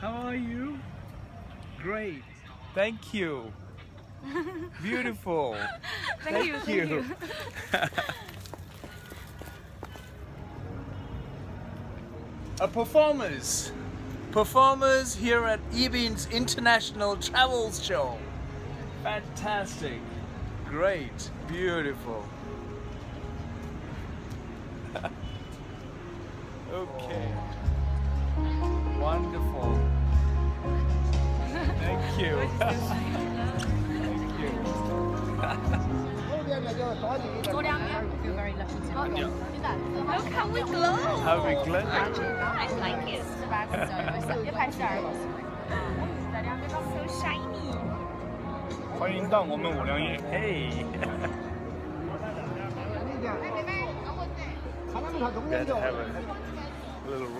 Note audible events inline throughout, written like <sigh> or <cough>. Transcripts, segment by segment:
How are you? Great. Thank you. <laughs> Beautiful. Thank you, thank you. <laughs> A performers. Performers here at Yibin's International Travels Show. Fantastic. Great. Beautiful. <laughs> okay. Wonderful. Thank you. Thank you. 多两遍。Feel very lucky to Look how we glow. How we glad. I like it. 一拍四二。So shiny. 欢迎到我们五粮液。 Hey. Got to have a little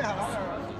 errado.